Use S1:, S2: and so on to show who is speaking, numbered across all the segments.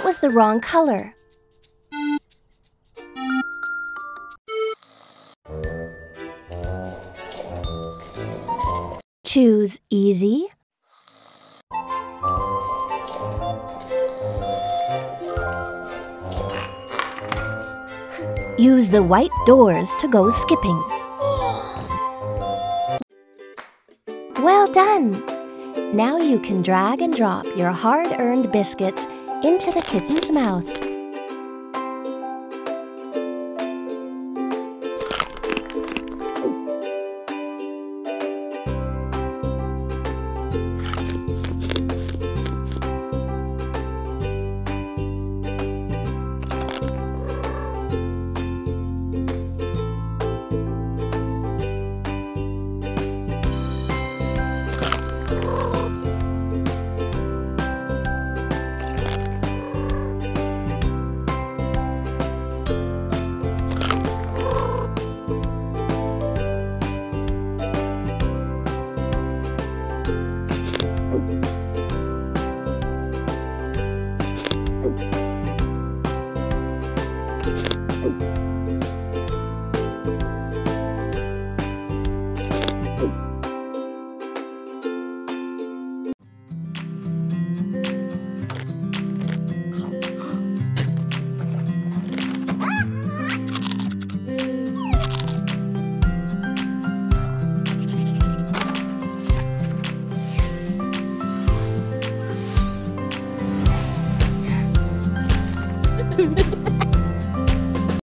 S1: That was the wrong color. Choose easy. Use the white doors to go skipping. Well done! Now you can drag and drop your hard-earned biscuits into the kitten's mouth.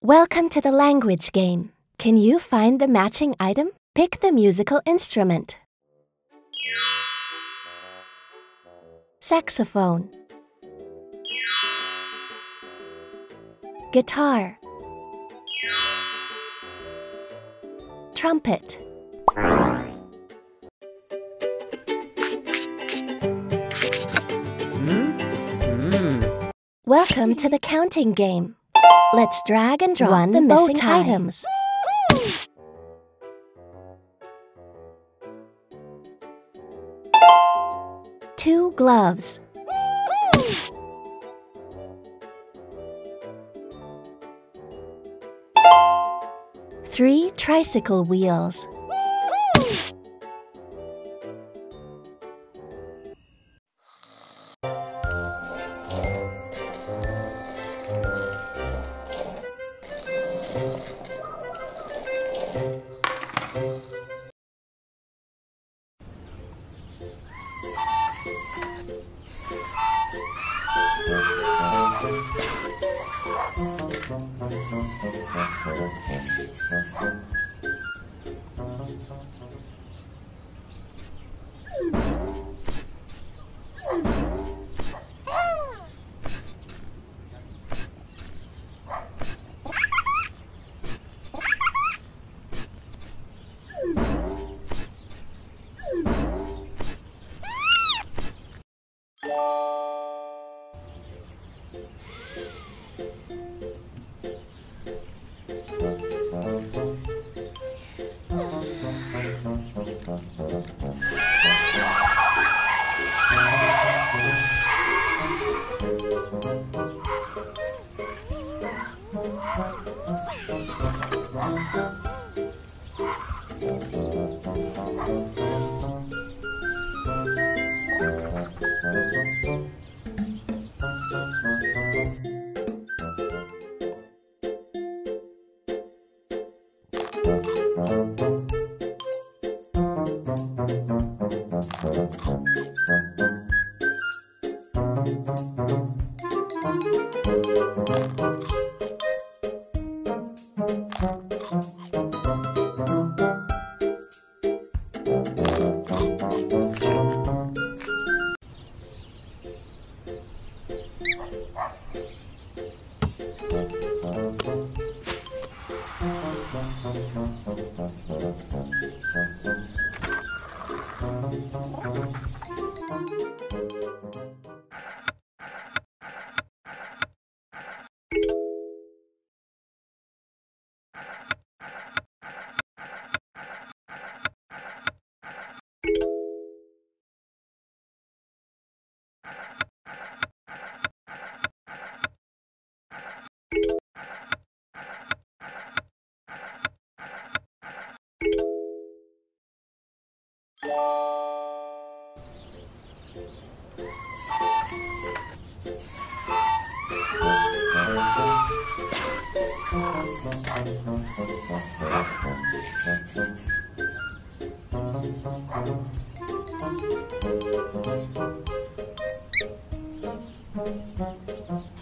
S1: Welcome to the language game. Can you find the matching item? Pick the musical instrument. Saxophone. Guitar. Trumpet. Hmm? Hmm. Welcome to the counting game. Let's drag and drop
S2: One
S1: the missing items. Two gloves. Three tricycle wheels.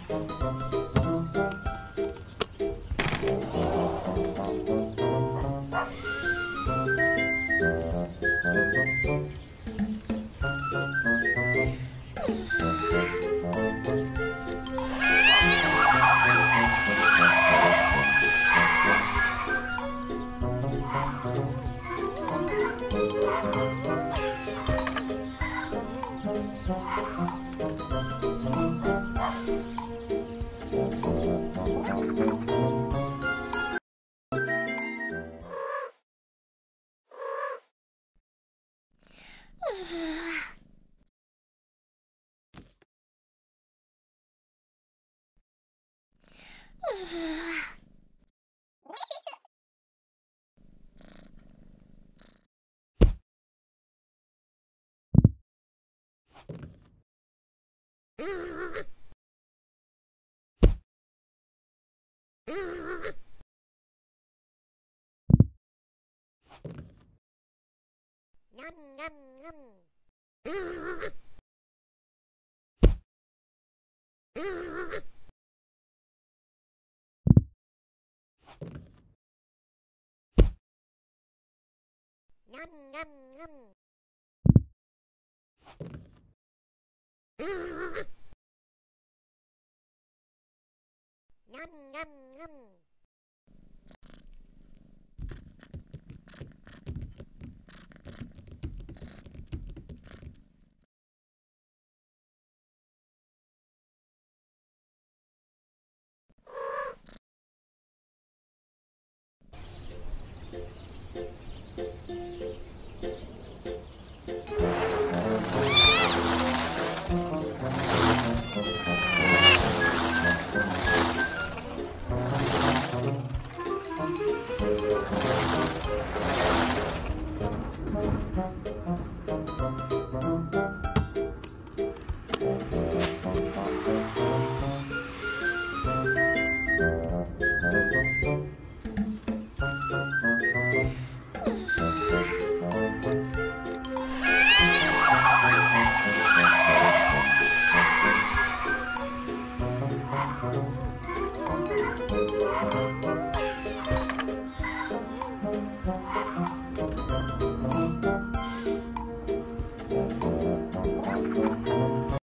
S2: Thank Nom nom nom. Ngâm ngâm ngâm. Ngâm ngâm ngâm.